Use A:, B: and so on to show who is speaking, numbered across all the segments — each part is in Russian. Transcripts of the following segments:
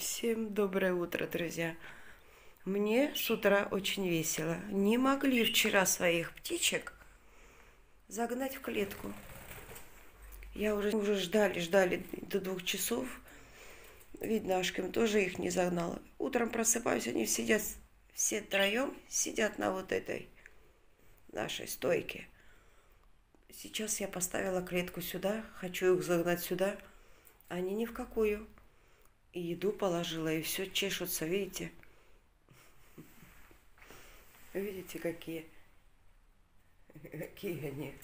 A: Всем доброе утро, друзья. Мне с утра очень весело. Не могли вчера своих птичек загнать в клетку. Я уже, уже ждали, ждали до двух часов. Видно, Ашкин тоже их не загнала. Утром просыпаюсь, они сидят все троем, сидят на вот этой нашей стойке. Сейчас я поставила клетку сюда, хочу их загнать сюда. Они ни в какую. И еду положила, и все чешутся, видите? Видите, какие? Какие они?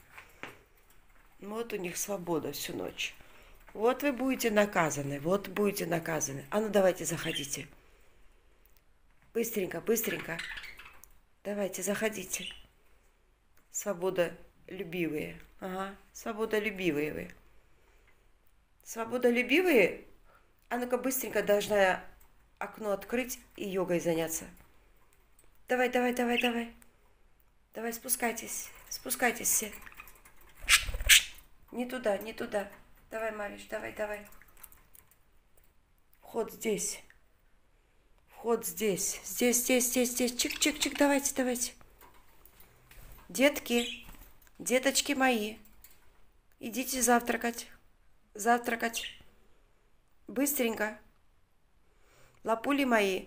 A: Вот у них свобода всю ночь. Вот вы будете наказаны, вот будете наказаны. А ну давайте заходите. Быстренько, быстренько. Давайте, заходите. Свободолюбивые. Ага, свободолюбивые вы. Свободолюбивые? А ну-ка быстренько должна окно открыть и йогой заняться. Давай, давай, давай, давай. Давай, спускайтесь. Спускайтесь все. Не туда, не туда. Давай, Мариш, давай, давай. Вход здесь. Вход здесь. Здесь, здесь, здесь, здесь. Чик-чик-чик, давайте, давайте. Детки, деточки мои, идите завтракать. Завтракать. Быстренько. Лапули мои,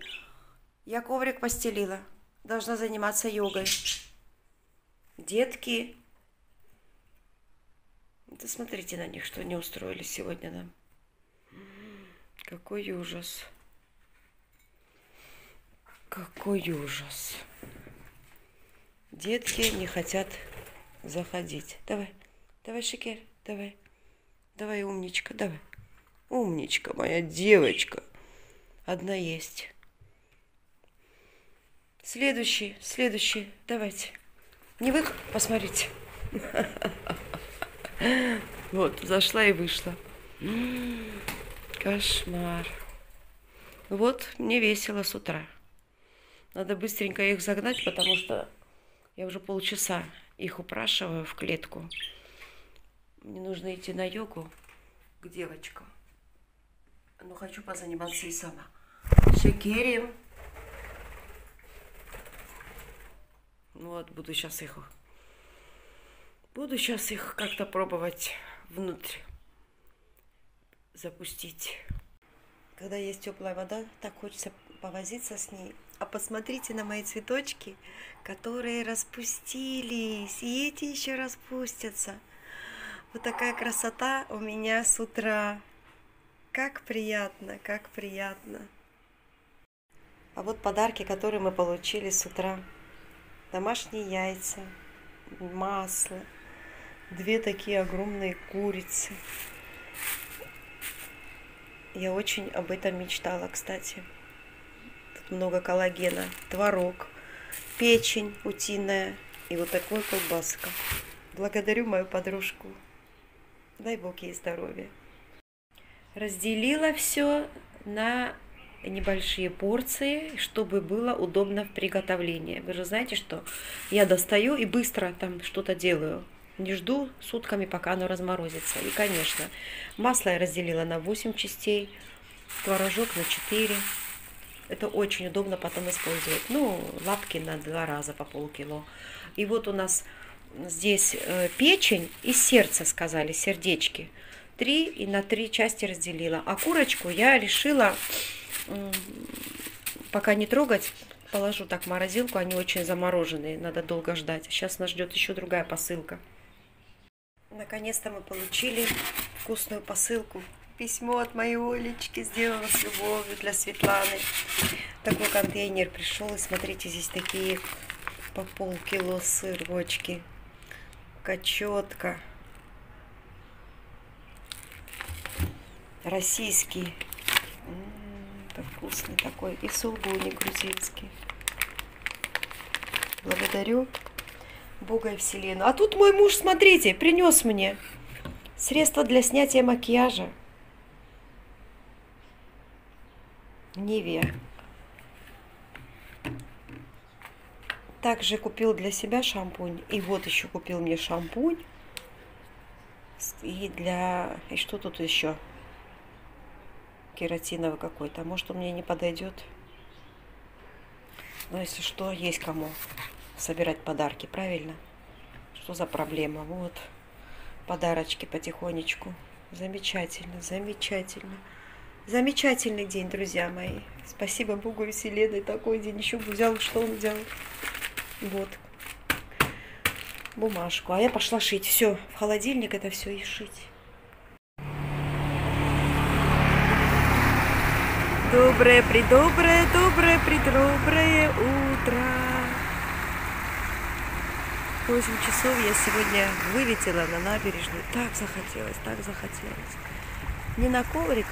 A: я коврик постелила. Должна заниматься йогой. Детки. Да смотрите на них, что они устроили сегодня нам. Какой ужас. Какой ужас. Детки не хотят заходить. Давай, давай, Шикер, давай. Давай, умничка, давай. Умничка моя девочка. Одна есть. Следующий, следующий. Давайте. Не вы, посмотрите. Вот, зашла и вышла. Кошмар. Вот, мне весело с утра. Надо быстренько их загнать, потому что я уже полчаса их упрашиваю в клетку. Мне нужно идти на йогу к девочкам. Но хочу позаниматься и сама. Шекерим. Ну вот, буду сейчас их... Буду сейчас их как-то пробовать внутрь запустить. Когда есть теплая вода, так хочется повозиться с ней. А посмотрите на мои цветочки, которые распустились. И эти еще распустятся. Вот такая красота у меня с утра. Как приятно, как приятно. А вот подарки, которые мы получили с утра. Домашние яйца, масло, две такие огромные курицы. Я очень об этом мечтала, кстати. Тут много коллагена, творог, печень утиная и вот такой колбаска. Благодарю мою подружку. Дай Бог ей здоровья разделила все на небольшие порции, чтобы было удобно в приготовлении. Вы же знаете, что я достаю и быстро там что-то делаю. Не жду сутками, пока оно разморозится. И, конечно, масло я разделила на 8 частей, творожок на 4. Это очень удобно потом использовать. Ну, лапки на два раза по полкило. И вот у нас здесь э, печень и сердце, сказали, сердечки – три и на три части разделила. А курочку я решила пока не трогать, положу так в морозилку, они очень замороженные, надо долго ждать. Сейчас нас ждет еще другая посылка. Наконец-то мы получили вкусную посылку. Письмо от моей Олечки сделано с любовью для Светланы. Такой контейнер пришел, и смотрите, здесь такие по полкило сырочки. Кочетка. Российский. Это вкусный такой. И сулгуни грузинский. Благодарю Бога и Вселенную. А тут мой муж, смотрите, принес мне средство для снятия макияжа. Ниве. Также купил для себя шампунь. И вот еще купил мне шампунь. И для... И что тут еще? Кератиновый какой-то. Может, он мне не подойдет. Но если что, есть кому собирать подарки, правильно? Что за проблема? Вот, подарочки потихонечку. Замечательно, замечательно. Замечательный день, друзья мои. Спасибо Богу и Вселенной. Такой день еще взял, что он взял. Вот. Бумажку. А я пошла шить. Все, в холодильник это все и шить. Доброе, придоброе, доброе, придоброе утро. 8 часов я сегодня вылетела на набережную. Так захотелось, так захотелось. Не на коврик,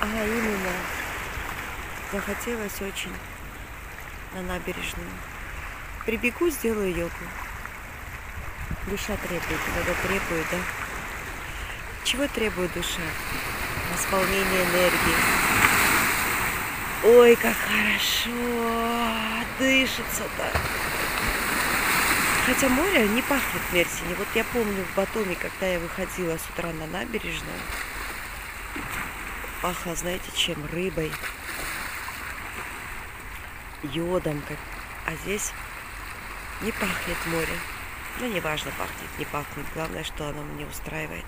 A: а именно захотелось очень на набережную. Прибегу, сделаю йогу. Душа требует, иногда требует, да? Чего требует душа? Восполнение энергии. Ой, как хорошо дышится-то. Хотя море не пахнет мерсине. Вот я помню в Батуми, когда я выходила с утра на набережную, пахло, знаете, чем? Рыбой, йодом. Как... А здесь не пахнет море. Ну, неважно, пахнет, не пахнет. Главное, что оно мне устраивает.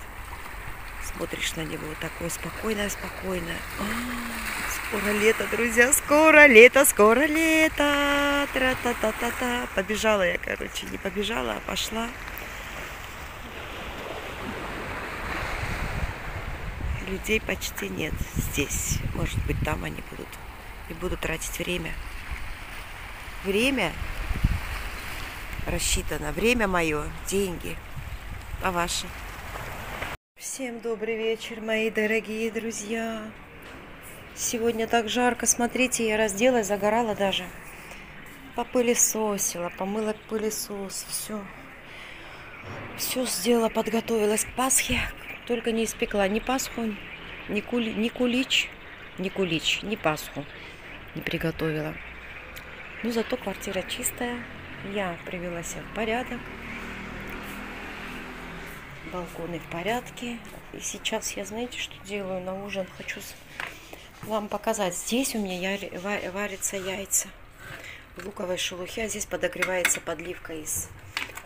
A: Смотришь на него такое спокойное, спокойное. А, скоро лето, друзья, скоро лето, скоро лето. Тра-та-та-та-та. Побежала я, короче, не побежала, а пошла. Людей почти нет здесь. Может быть, там они будут. И будут тратить время. Время рассчитано. Время мое, деньги. А ваши? Всем добрый вечер, мои дорогие друзья. Сегодня так жарко, смотрите, я разделась, загорала даже. Попылесосила, помыла пылесос, все. Все сделала, подготовилась к Пасхе, только не испекла ни Пасху, ни, кули, ни кулич, ни кулич, ни Пасху не приготовила. Но зато квартира чистая, я привела себя в порядок балконы в порядке. И сейчас я, знаете, что делаю на ужин? Хочу вам показать. Здесь у меня варятся яйца в луковой шелухе, а здесь подогревается подливка из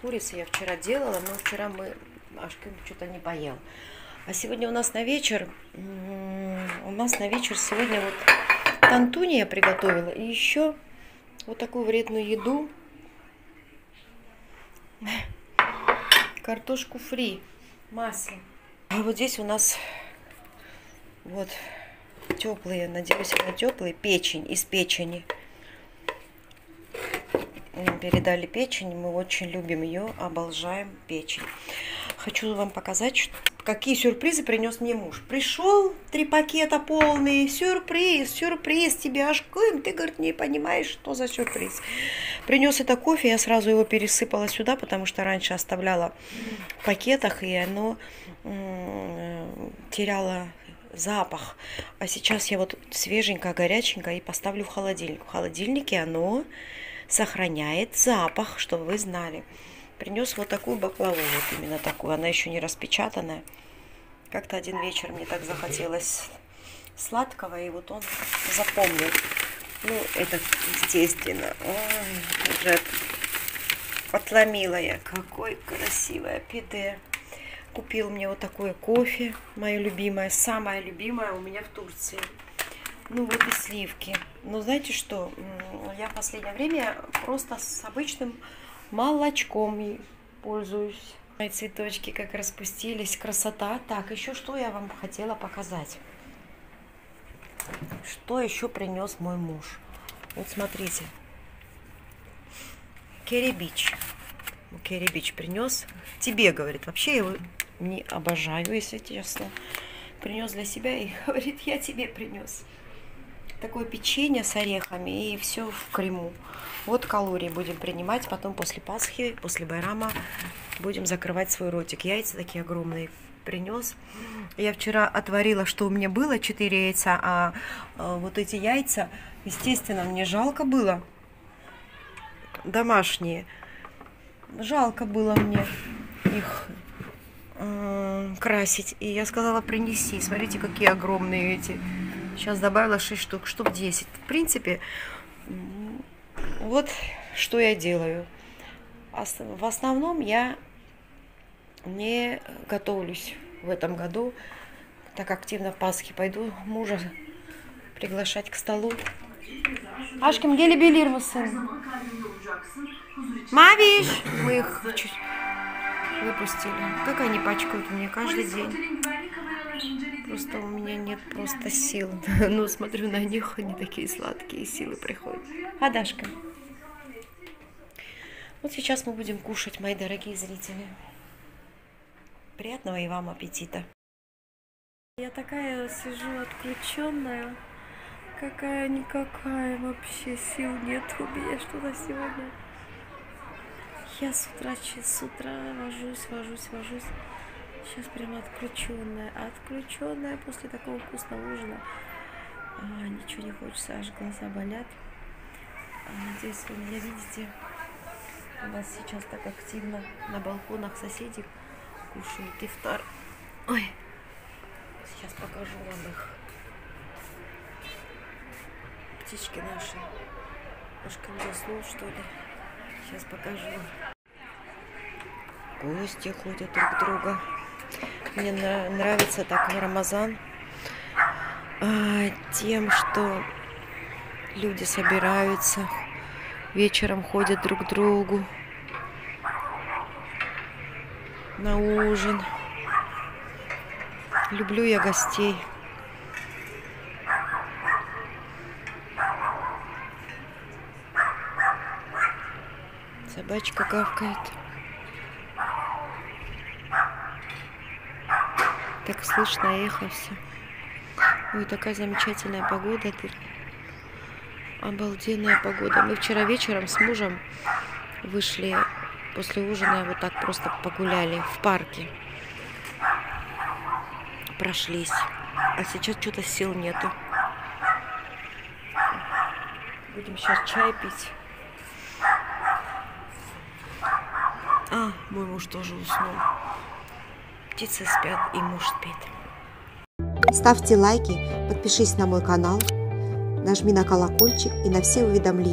A: курицы. Я вчера делала, но вчера мы Ашкин что-то не поел. А сегодня у нас на вечер, у нас на вечер сегодня вот тантуни я приготовила. И еще вот такую вредную еду. Картошку фри масло. А вот здесь у нас вот теплые, надеюсь, на теплые, печень из печени. Нам передали печень, мы очень любим ее, обожаем печень. Хочу вам показать, что какие сюрпризы принес мне муж. Пришел, три пакета полные, сюрприз, сюрприз, тебе аж кым, ты, говорит, не понимаешь, что за сюрприз. Принес это кофе, я сразу его пересыпала сюда, потому что раньше оставляла в пакетах, и оно теряло запах. А сейчас я вот свеженькое, горяченькое и поставлю в холодильник. В холодильнике оно сохраняет запах, чтобы вы знали принес вот такую баклаву, вот именно такую. Она еще не распечатанная. Как-то один вечер мне так захотелось сладкого, и вот он запомнил. Ну, это естественно. Ой, уже отломила я. Какой красивое пиде. Купил мне вот такое кофе, мое любимое, самое любимое у меня в Турции. Ну вот и сливки. Но знаете что, я в последнее время просто с обычным молочком пользуюсь. Мои цветочки как распустились, красота. Так, еще что я вам хотела показать. Что еще принес мой муж? Вот смотрите. Керебич. Керебич принес. Тебе, говорит, вообще его не обожаю, если честно. Принес для себя и говорит, я тебе принес такое печенье с орехами и все в крему. Вот калории будем принимать, потом после Пасхи, после Байрама будем закрывать свой ротик. Яйца такие огромные принес. Я вчера отварила, что у меня было 4 яйца, а, а вот эти яйца, естественно, мне жалко было. Домашние. Жалко было мне их м, красить. И я сказала принеси. Смотрите, какие огромные эти. Сейчас добавила 6 штук, штук 10. В принципе, вот что я делаю. В основном я не готовлюсь в этом году. Так активно в Пасхе пойду мужа приглашать к столу. Aşkım gelebilir misin? Мавиш! Мы их чуть выпустили. Как они пачкают мне каждый день. Просто у меня нет просто сил. Но смотрю на них, они такие сладкие, силы приходят. А Дашка? Вот сейчас мы будем кушать, мои дорогие зрители. Приятного и вам аппетита.
B: Я такая сижу отключенная, какая-никакая вообще сил нет у меня что-то сегодня. Я с утра, с утра вожусь, вожусь, вожусь. Сейчас прямо отключенная, отключенная после такого вкусного ужина. А, ничего не хочется, аж глаза болят. А, надеюсь, вы меня видите. У нас сейчас так активно на балконах соседи кушают ифтар. Ой, Сейчас покажу вам их. Птички наши. Немножко не заснул, что ли. Сейчас покажу.
A: Гости ходят друг друга. Мне нра- нравится так в Рамазан а, тем, что люди собираются, вечером ходят друг к другу на ужин. Люблю я гостей. Собачка гавкает. Так слышно эхо все. Ой, такая замечательная погода. ты. Обалденная погода. Мы вчера вечером с мужем вышли после ужина, вот так просто погуляли в парке. Прошлись. А сейчас что-то сил нету. Будем сейчас чай пить. А, мой муж тоже уснул. Птицы спят и муж спит.
C: Ставьте лайки, подпишись на мой канал, нажми на колокольчик и на все уведомления.